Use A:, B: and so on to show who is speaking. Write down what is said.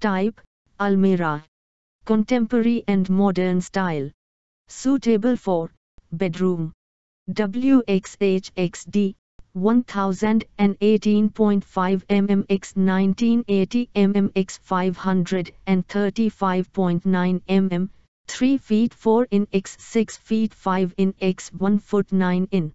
A: Type, Almirah. Contemporary and modern style. Suitable for, bedroom. WXHXD, 1018.5 mm x 1980 mm x 535.9 mm, 3 feet 4 in x 6 feet 5 in x 1 foot 9 in.